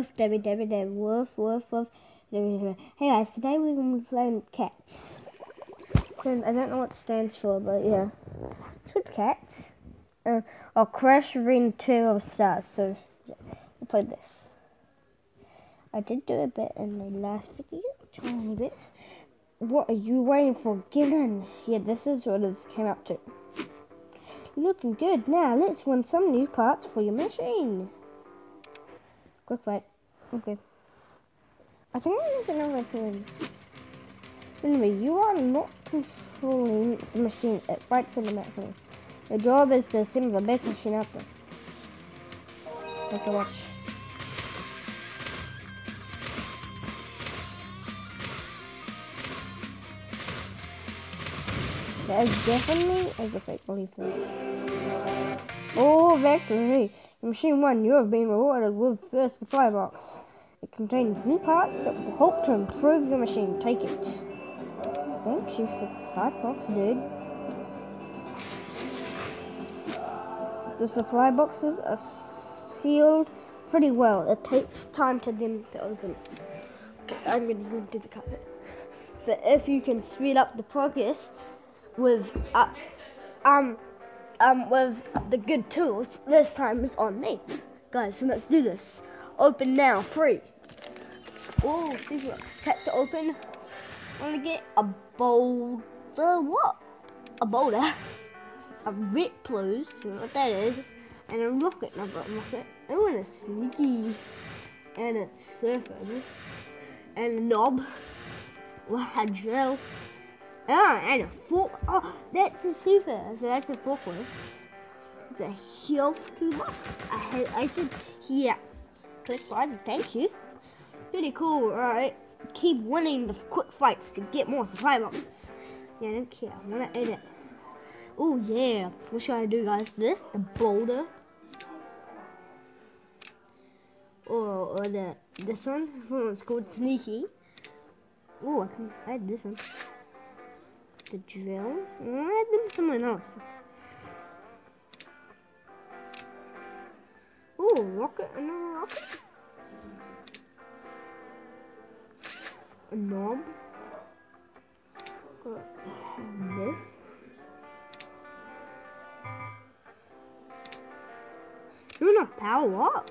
woof, dabby, dabby, dabby, woof, woof, woof. Hey guys, today we're going to be playing cats. And I don't know what it stands for, but yeah. It's with cats. Uh, I'll Crash Arena Turbo Stars, so we'll play this. I did do a bit in the last video, tiny bit. What are you waiting for? Get. Yeah, this is what it came up to. Looking good. Now, let's win some new parts for your machine. Quick wait. Okay. I think there's another thing. Anyway, you are not controlling the machine. It fights on the map for Your job is to assemble the best machine out there. Okay, watch. That is definitely a fake belief. Oh, victory! Machine 1, you have been rewarded with first supply box. It contains new parts that will help to improve your machine. Take it. Thank you for the supply box, dude. The supply boxes are sealed pretty well. It takes time to them to open. Okay, I'm gonna go to the carpet. But if you can speed up the progress, with uh, um um with the good tools. This time it's on me, guys. So let's do this. Open now, free. Oh, super. Tap to open. I'm gonna get a boulder. What? A boulder. A rip blues. You know what that is? And a rocket. Got a rocket. Oh, and a sneaky. And a surfer. And a knob. Well, a drill. Oh, and a fork. Oh, that's a super. So that's a forklift. It's a health toolbox. I, I said, yeah. Click button. Thank you. Pretty cool. Alright. Keep winning the quick fights to get more supply boxes. Yeah, I don't care. I want to edit. Oh, yeah. What should I do, guys? This? The boulder? Or, or the this one? It's called Sneaky. Oh, I can add this one the drill. I've been someone else. Oh, rocket, another rocket. A knob. Got this. You're not power up.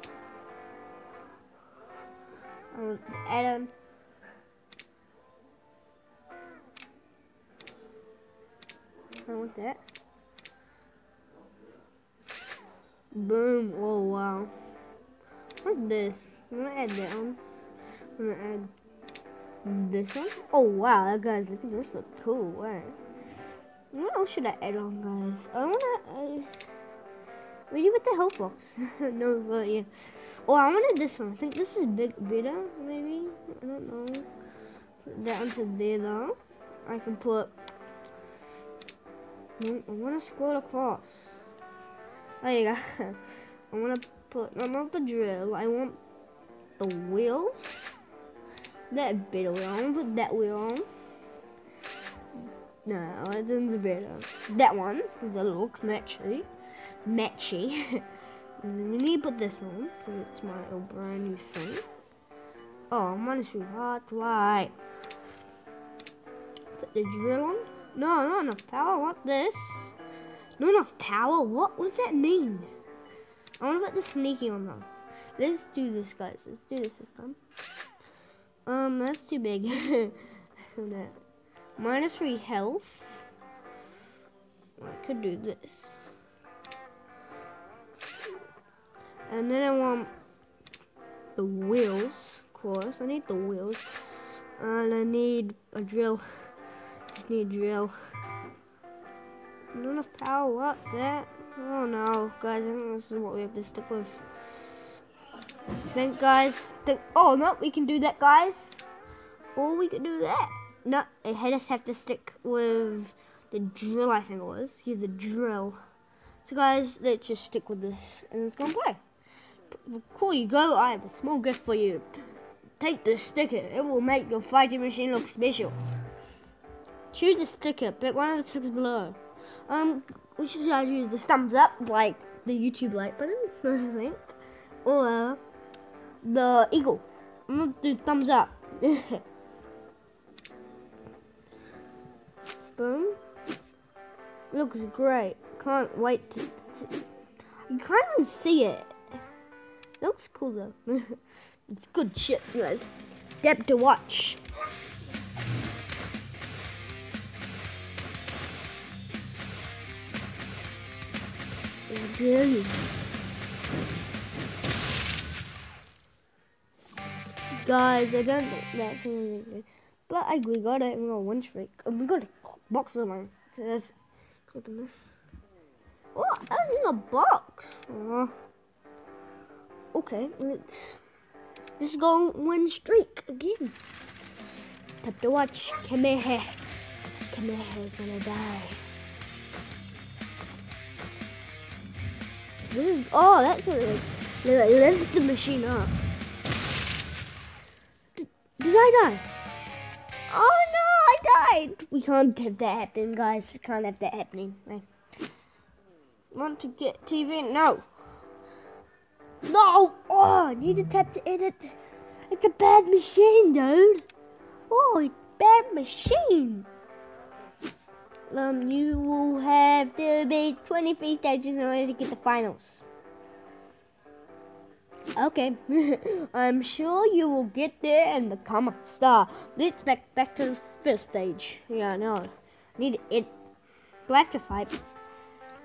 Um, Adam. I want that. Boom. Oh, wow. What's this? I'm gonna add that one. I'm gonna add this one. Oh, wow. That guy's, look at this. Look cool. Wow. What else should I add on, guys? I wanna add... you with the health box. no, but yeah. Oh, I wanted this one. I think this is big, better, maybe. I don't know. Put that onto there, though. I can put I want to scroll across. There you go. I want to put, no, not the drill. I want the wheels. That bit of wheel. I want to put that wheel on. No, it doesn't better. That one. That looks matchy. Matchy. we need to put this on because it's my brand new thing. Oh, mine is too hot. Why? Put the drill on. No, not enough power. What this? Not enough power? What does that mean? I want to put the sneaky on though. Let's do this, guys. Let's do this this time. Um, that's too big. Minus three health. I could do this. And then I want the wheels, of course. I need the wheels. And I need a drill need drill. Not enough power, up there. Oh no, guys, I think this is what we have to stick with. Think, guys, think, oh no, we can do that, guys. Or we can do that. No, I just have to stick with the drill, I think it was. Yeah, the drill. So guys, let's just stick with this and let's go and play. Before you go, I have a small gift for you. Take this sticker. It will make your fighting machine look special. Choose a sticker, pick one of the stickers below. Um, we should use the thumbs up, like the YouTube like button, I think. Or the eagle. I'm gonna do thumbs up. Boom. Looks great. Can't wait to. to you can't even see it. Looks cool though. it's good shit, guys. Get to watch. Guys, I don't think that's anything But I we got it. We got one streak. And we got a box of mine. So let's click on this. Oh, what? That's in a box. Okay, let's just go one streak again. Tap to watch. Kamehe is gonna die. This is, oh, that's what it is. Is the machine up. Did, did I die? Oh no, I died. We can't have that happen, guys. We can't have that happening. Right. Want to get TV? No. No! Oh, I need to tap to edit. It's a bad machine, dude. Oh, bad machine. Um, you will have to beat 23 stages in order to get the finals. Okay, I'm sure you will get there and become a star. Let's back back to the first stage. Yeah, no, need it. Do I have to fight?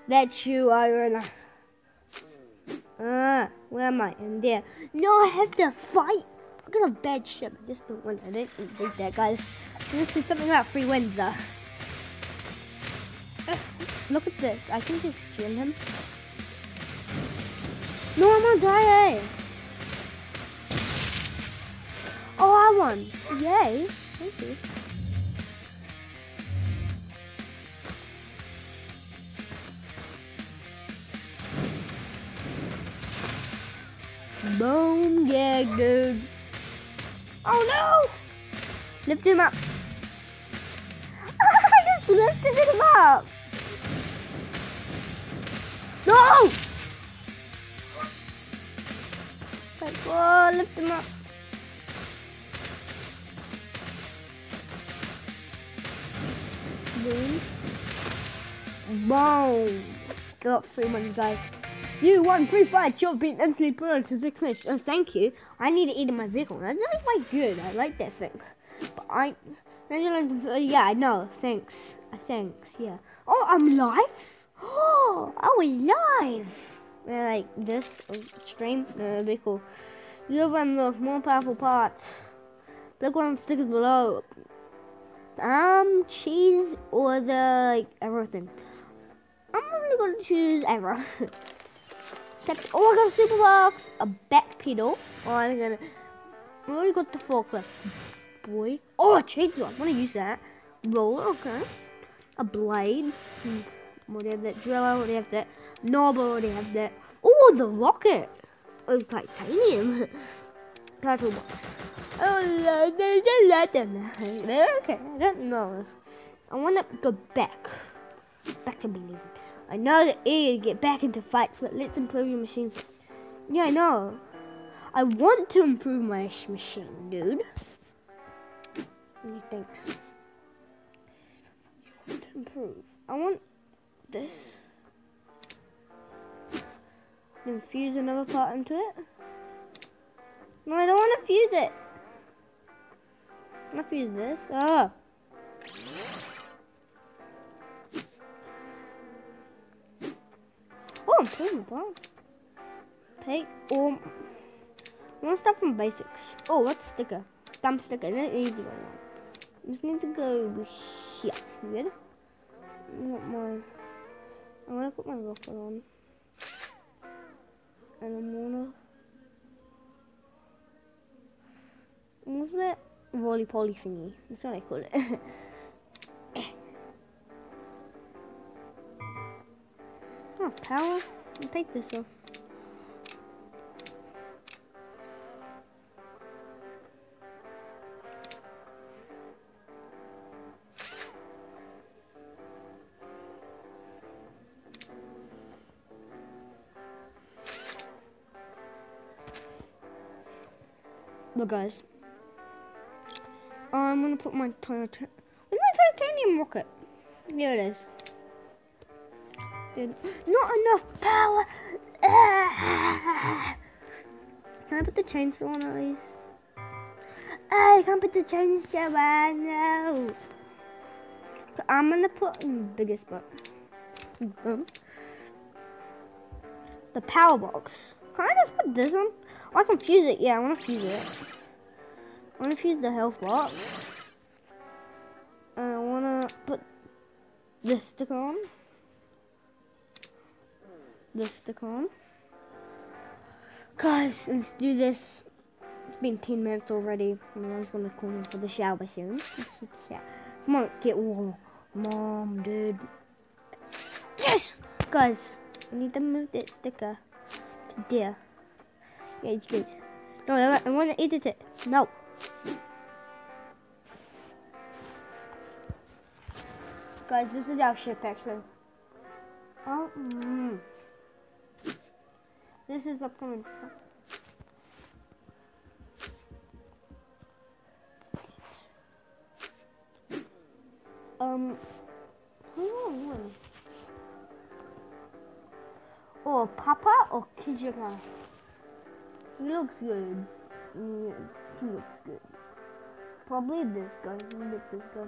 That you a. Ah, where am I? In there. No, I have to fight. I got a bad ship. I just don't want. I didn't read that, guys. This is something about free wins, though. Look at this. I can just kill him. No, I'm gonna die. Eh? Oh, I won. Yay. Thank you. Boom gag, dude. Oh no! Lift him up. I just lifted him up. No! Like, whoa, lift him up. Boom. Boom. Got three money, guys. You won free fight. You've been instantly put to six minutes. Oh, thank you. I need to eat in my vehicle. That's not quite good. I like that thing. But I, uh, yeah, I know. Thanks. Thanks. Yeah. Oh, I'm live. Oh, are we live? Yeah, like this stream, uh, that'd be cool. You have one of the more powerful parts. Click on the stickers below. Um, cheese or the like everything. I'm only gonna choose arrow. Except, oh, I got a super box, a back pedal. Oh, I'm gonna. I already got the forklift. Boy. Oh, a chainsaw. I wanna use that. Roll. Okay. A blade. Hmm already have that. Drill already have that. Knob already have that. Oh, the rocket! Oh, titanium. Turtle box. Oh, okay, I don't know. I want to go back. Back to believing. I know that eager to get back into fights, but let's improve your machine. Yeah, I know. I want to improve my machine, dude. What do you think? You want to improve. I want this. Then fuse another part into it. No, I don't want to fuse it. I want to fuse this. Oh. Oh, I'm pulling the bomb. Take all. I want start from basics. Oh, what's sticker? Thumb sticker. That's easy one. Just need to go here. Ready? Not mine. I'm gonna put my rocker on. And I'm gonna... What's that? Roly poly thingy. That's what I call it. oh, power. I'll take this off. Look, guys. I'm gonna put my titanium. Where's my titanium rocket? Here it is. Dude, not enough power. Can I put the chainsaw on at least? I can't put the chainsaw on. No. So I'm gonna put in the biggest. Um, the power box. Can I just put this on? I can fuse it. Yeah, I want to fuse it. I want to fuse the health box. And I want to put this sticker on. This sticker on. Guys, let's do this. It's been 10 minutes already. My Mom's gonna call me for the shower soon. Come on, get warm. Mom, dude. Yes! Guys, I need to move that sticker to there. Good. No, I want to edit it. No. Guys, this is our ship actually. Oh, mm. This is upcoming. Um, on. Or Papa or Kijika? He looks good. Yeah, he looks good. Probably this guy. Look this guy.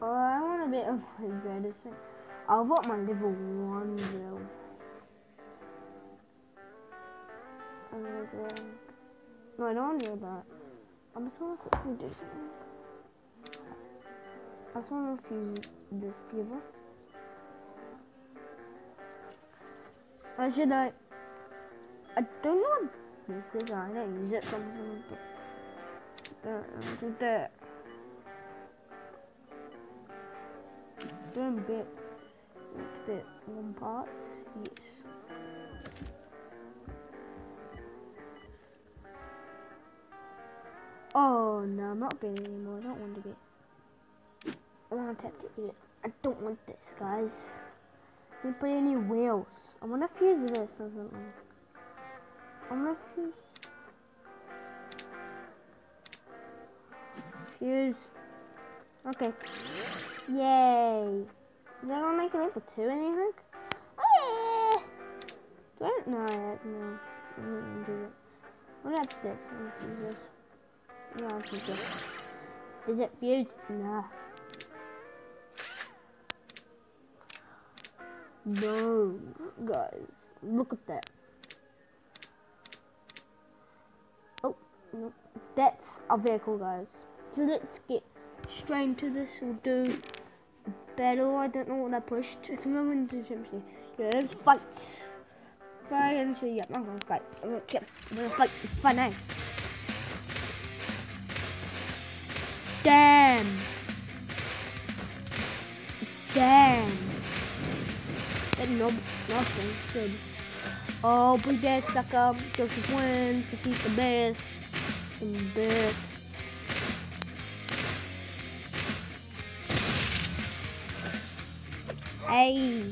Oh, I want a bit of my medicine. I'll my level one though. And, uh, no, I don't want to do that. I just want to quickly do something. I just want to fuse this lever. Or should I? I don't know what this is. I don't use it sometimes. But do that. Doing a bit, bit one part. Yes. Oh no, I'm not getting anymore. I don't want to get. I want to tap to eat it. I don't want this, guys. I didn't put any wheels. I want to fuse this or something. I'm gonna fuse. Fuse. Okay. Yay. Is that gonna make it level two anything? Oh. Do I? No, I, no. I'm not gonna do it. What about this? I'm gonna fuse this. No, I think so. Is it fused? Nah. No, guys, look at that. Oh, no. that's a vehicle, guys. So let's get straight into this. We'll do battle. I don't know what I pushed. I think I'm going to do something. Yeah, let's fight. Fight and show you. I'm gonna fight. I'm gonna, I'm gonna fight. It's fun, eh? Damn. Nob nothing good. Oh, we best sucker. Joseph wins because he's the best. The best. Hey.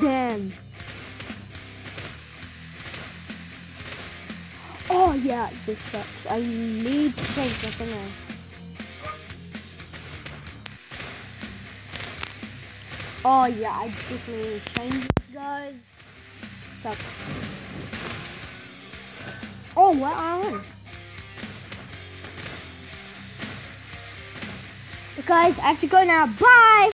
Damn. Oh yeah, this sucks. I need to change something else. Oh yeah, I definitely change this guys. Sucks. Oh wow. Guys, I have to go now. Bye!